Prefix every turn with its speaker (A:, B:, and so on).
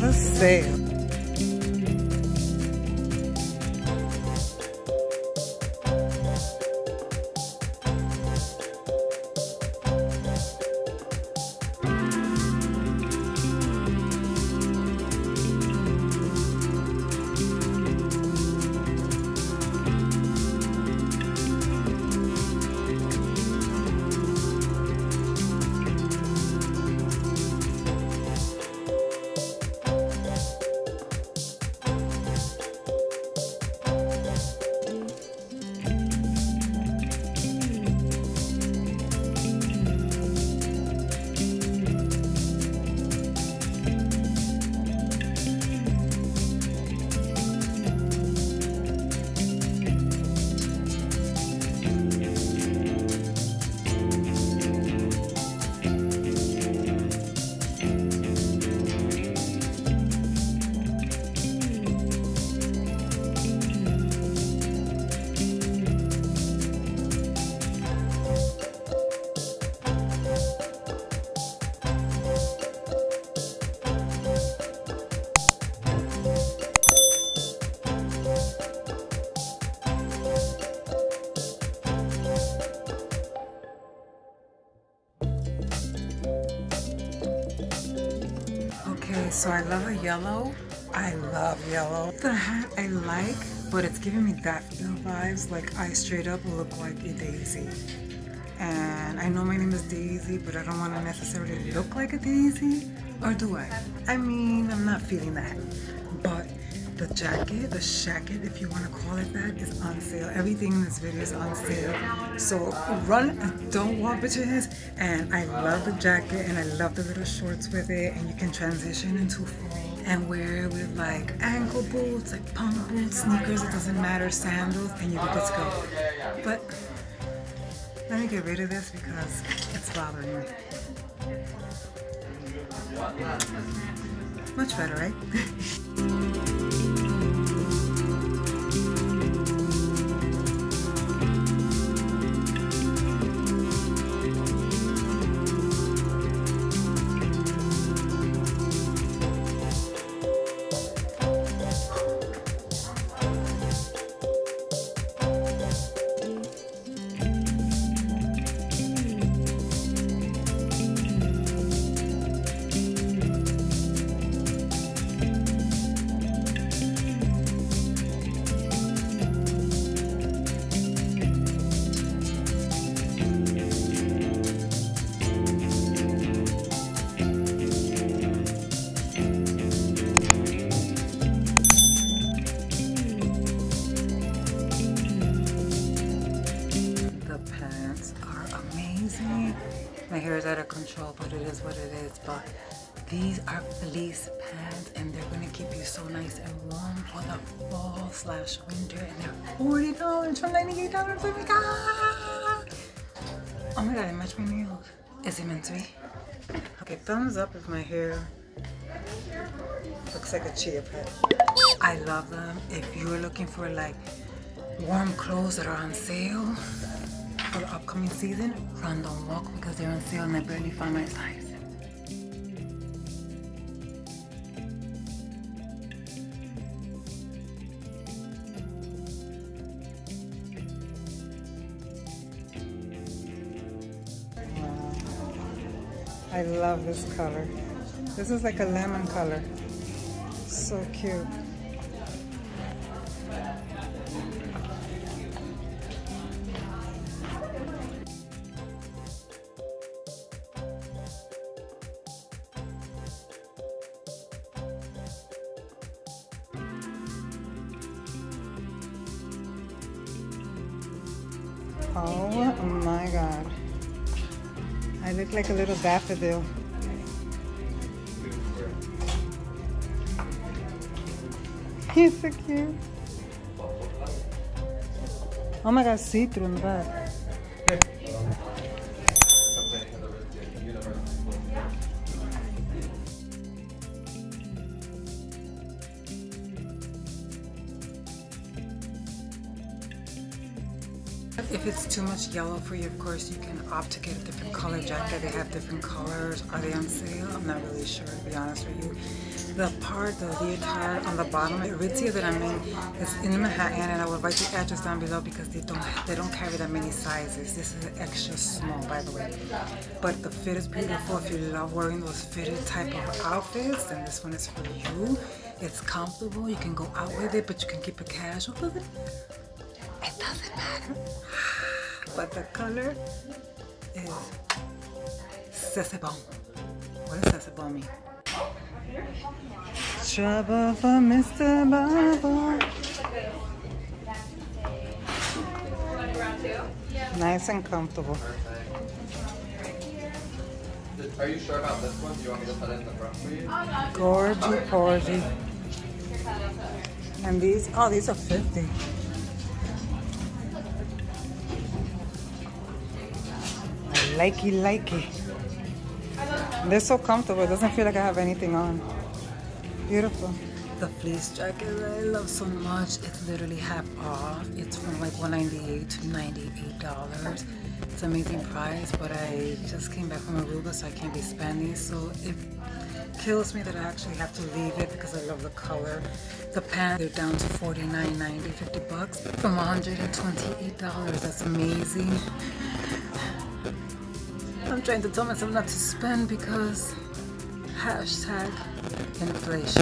A: the sale. Okay, so I love a yellow. I love yellow. The hat I like, but it's giving me daffodil vibes. Like I straight up look like a daisy. And I know my name is Daisy, but I don't want to necessarily look like a daisy. Or do I? I mean, I'm not feeling that. The jacket, the shacket, if you want to call it that, is on sale. Everything in this video is on sale. So run don't walk bitches. And I love the jacket and I love the little shorts with it. And you can transition into fall and wear it with like ankle boots, like pump boots, sneakers, it doesn't matter, sandals, and you're good to go. But let me get rid of this because it's bothering me. Much better, right? is what it is. But these are fleece pants and they're gonna keep you so nice and warm for the fall slash winter. And they're $40 from $98. Oh my god! Oh my god, it matched my nails. Is it meant to be? Okay, thumbs up if my hair looks like a chia pet. I love them. If you're looking for like warm clothes that are on sale for the upcoming season, run don't walk because they're on sale and I barely find my size. I love this color. This is like a lemon color. So cute. Oh my god. I look like a little daffodil. He's so cute. Oh my god, see through in the back. If it's too much yellow for you, of course, you can opt to get a different color jacket. They have different colors. Are they on sale? I'm not really sure, to be honest with you. The part, of the leotard on the bottom, the Aritzia that I'm in is in Manhattan, and I will write the address down below because they don't they don't carry that many sizes. This is an extra small, by the way. But the fit is beautiful. If you love wearing those fitted type of outfits, then this one is for you. It's comfortable. You can go out with it, but you can keep it casual with it. It doesn't matter. But the color is Sesebon. What does Sesebon mean? Trouble for Mr. Bible. Nice and comfortable.
B: Are you sure about this one? Do you want me to put it in the front for you?
A: Gorgy, gorgy. And these, oh, these are 50. Likey, likey. They're so comfortable. It doesn't feel like I have anything on. Beautiful. The fleece jacket that I love so much, it's literally half off. It's from like 198 to $98. It's an amazing price, but I just came back from Aruba, so I can't be spending. So it kills me that I actually have to leave it because I love the color. The pants, they're down to $49.90, 50 bucks from $128. That's amazing. I'm trying to tell myself not to spend because hashtag inflation.